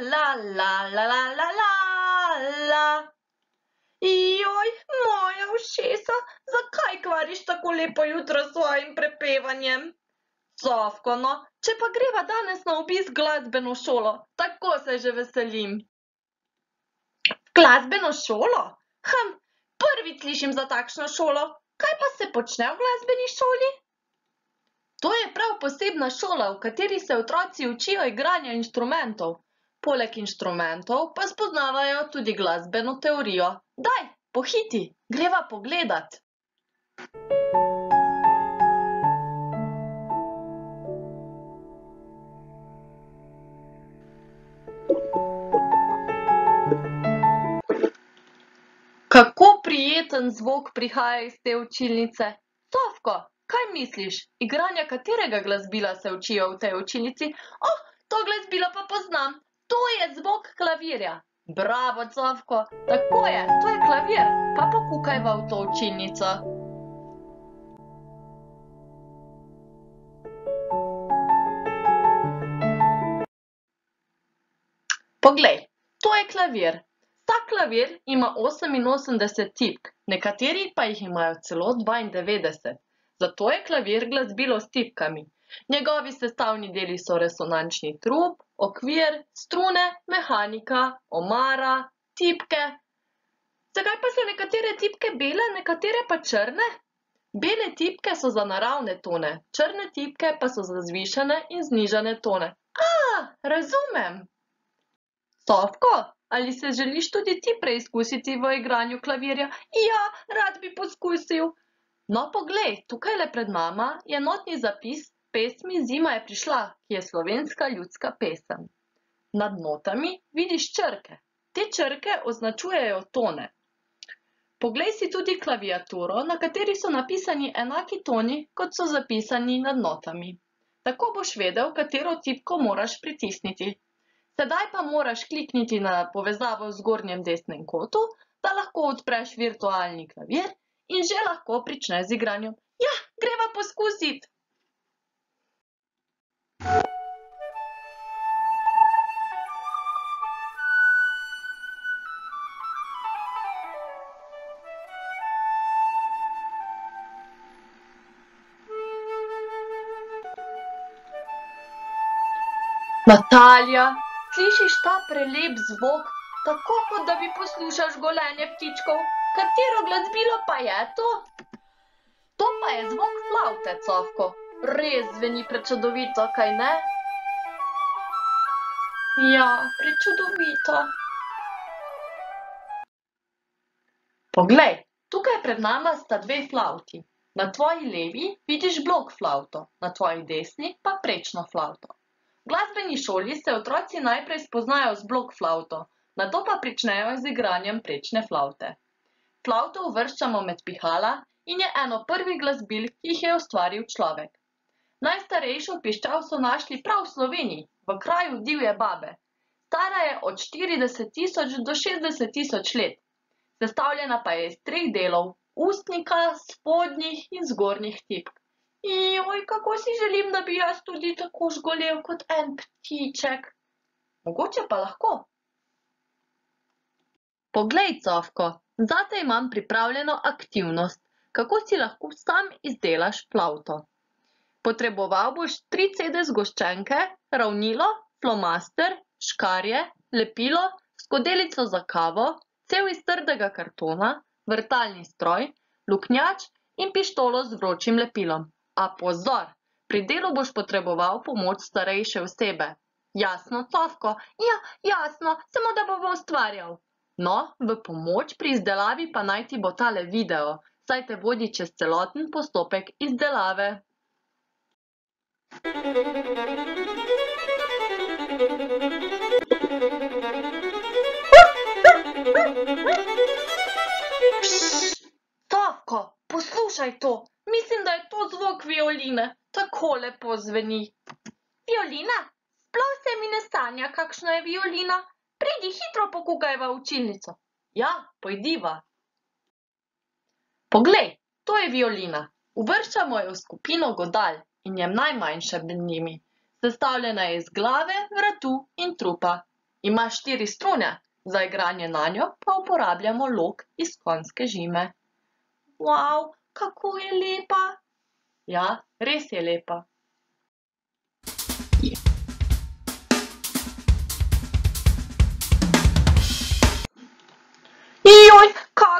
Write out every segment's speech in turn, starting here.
la, la, la, la, la, la, la. Joj, moja ušesa, zakaj kvariš tako lepo jutro s svojim prepevanjem? Cofko, no, če pa greva danes na obisk glasbeno šolo, tako se že veselim. Glasbeno šolo? Hm, prvič slišim za takšno šolo. Kaj pa se počne v glasbeni šoli? To je prav posebna šola, v kateri se otroci učijo igranja inštrumentov. Poleg inštrumentov pa spoznavajo tudi glasbeno teorijo. Daj, pohiti, greva pogledat. Kako prijeten zvok prihaja iz te učilnice. Cofko, kaj misliš, igranja katerega glasbila se učijo v tej učilnici? Oh, to glasbilo pa poznam. To je zvok klavirja. Bravo, Cofko, tako je, to je klavir. Pa pokukajva v to učilnico. Poglej, to je klavir. Ta klavir ima oseminosemdeset tipk, nekateri pa jih imajo celo dvaindevetdeset. Zato je klavir glasbilo s tipkami. Njegovi sestavni deli so resonančni trup, okvir, strune, mehanika, omara, tipke. Zakaj pa so nekatere tipke bele, nekatere pa črne? Bele tipke so za naravne tone, črne tipke pa so za zvišane in znižane tone. razumem. Cofko, ali se želiš tudi ti preizkusiti v igranju klavirja? Ja, rad bi poskusil. No, poglej, tukajle pred mama je notni zapis pesmi Zima je prišla, ki je slovenska ljudska pesem. Nad notami vidiš črke. Te črke označujejo tone. Poglej si tudi klaviaturo, na kateri so napisani enaki toni, kot so zapisani nad notami. Tako boš vedel, katero tipko moraš pritisniti. Sedaj pa moraš klikniti na povezavo v zgornjem desnem kotu, da lahko odpreš virtualni klavir in že lahko pričneš z igranjem. Ja, greva poskusit. Natalija, slišiš ta prelep zvok, tako kot da bi poslušal žgolenje ptičkov? Katero glasbilo pa je to? To pa je zvok flavte, Cofko. Res zveni prečudovito, kajne? Ja, prečudovito. Poglej, tukaj pred nama sta dve flavti. Na tvoji levi vidiš blokflavto, na tvoji desni pa prečno flavto. V glasbeni šoli se otroci najprej spoznajo z blokflavto, nato pa pričnejo z igranjem prečne flavte. Flavto uvrščamo med pihala in je eno prvih glasbil, ki jih je ustvaril človek. Najstarejšo piščal so našli prav v Sloveniji, v kraju divje babe. Stara je od štirideset tisoč do šestdeset tisoč let. Sestavljena pa je iz treh delov, ustnika, spodnjih in zgornjih tipk. kako si želim, da bi jaz tudi tako žgolel kot en ptiček. Mogoče pa lahko. Poglej, Cofko, zate imam pripravljeno aktivnost, kako si lahko sam izdelaš flavto. Potreboval boš tri cede zgoščenke, ravnilo, flomaster, škarje, lepilo, skodelico za kavo, cev iz trdega kartona, vrtalni stroj, luknjač in pištolo z vročim lepilom. A pozor, pri delu boš potreboval pomoč starejše osebe. Jasno, Cofko? Ja, jasno, samo da bom ustvarjal. No, v pomoč pri izdelavi pa naj ti bo tale video, saj te vodi čez celoten postopek izdelave. Cofko, poslušaj to. Mislim, da je to zvok violine. Tako lepo zveni. Violina? Sploh se mi ne sanja, kakšna je violina. Pridi, hitro pokukajva v učilnico. Ja, pojdiva. Poglej, to je violina. Uvrščamo jo v skupino godal in je najmanjša med njimi. Sestavljena je iz glave, vratu in trupa. Ima štiri strune, za igranje nanjo pa uporabljamo lok iz konjske žime. kako je lepa. Ja, res je lepa.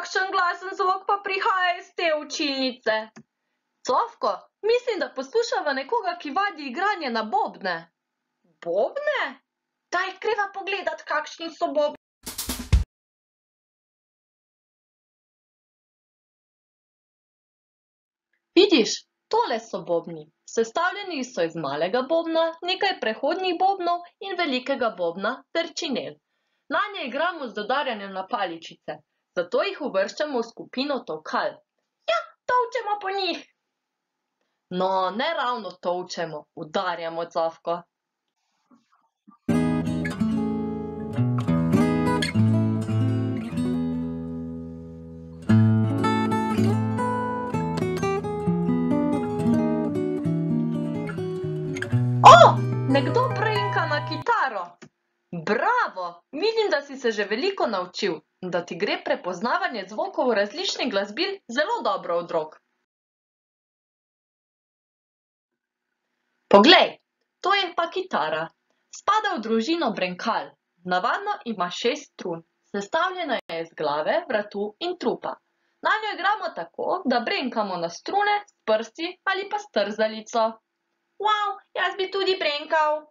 kakšen glasen zvok pa prihaja iz te učilnice. Cofko, mislim, da poslušava nekoga, ki vadi igranje na bobne. Bobne? Daj, greva pogledat, kakšni so Vidiš, tole so bobni. Sestavljeni so iz malega bobna, nekaj prehodnih bobnov in velikega bobna ter činel. Nanje igramo z udarjanjem na paličice. Zato jih uvrščamo v skupino tolkal. Ja, tolčemo po njih. No, ne ravno tolčemo, udarjamo, Cofko. nekdo brenka na kitaro. Bravo, vidim, da si se že veliko naučil, da ti gre prepoznavanje zvokov različnih glasbil zelo dobro od rok. Poglej, to je pa kitara. Spada v družino brenkal. Navadno ima šest strun. Sestavljena je iz glave, vratu in trupa. Nanjo igramo tako, da brenkamo na strune prsti ali pa s trzalico. jaz bi tudi brenkal.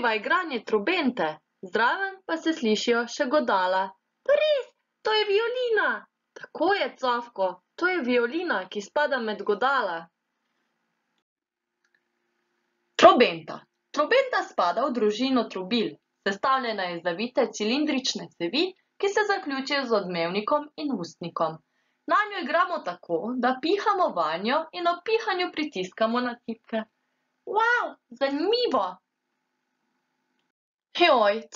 Slišiva igranje trobente, zraven pa se slišijo še godala. Pa res, to je violina. Tako je, Cofko, to je violina, ki spada med godala. Trobenta. Trobenta spada v družino trobil. Sestavljena je iz zavite cilindrične cevi, ki se zaključijo z odmevnikom in ustnikom. Nanjo igramo tako, da pihamo vanjo in ob pihanju pritiskamo na tipke. zanimivo.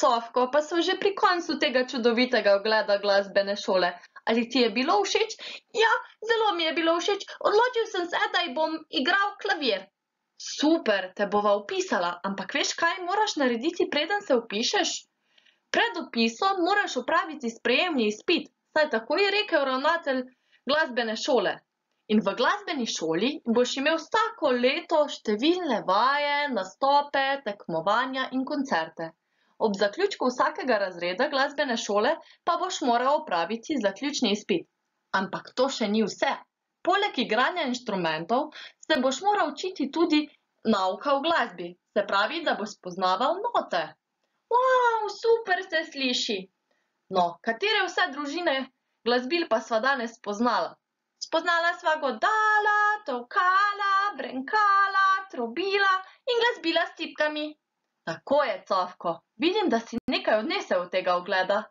Cofko, pa sva že pri koncu tega čudovitega ogleda glasbene šole. Ali ti je bilo všeč? Ja, zelo mi je bilo všeč. Odločil sem se, da bom igral klavir. Super, te bova vpisala, ampak veš, kaj moraš narediti, preden se vpišeš? Pred vpisom moraš opraviti sprejemni izpit, saj tako je rekel ravnatelj glasbene šole. In v glasbeni šoli boš imel vsako leto številne vaje, nastope, tekmovanja in koncerte. Ob zaključku vsakega razreda glasbene šole pa boš moral opraviti zaključni izpit. Ampak to še ni vse. Poleg igranja inštrumentov se boš moral učiti tudi nauka o glasbi. Se pravi, da boš spoznaval note. super se sliši. No, katere vse družine glasbil pa sva danes spoznala. Spoznala sva godala, tolkala, brenkala, trobila in glasbila s tipkami. Tako je, Cofko, vidim, da si nekaj odnesel od tega ogleda.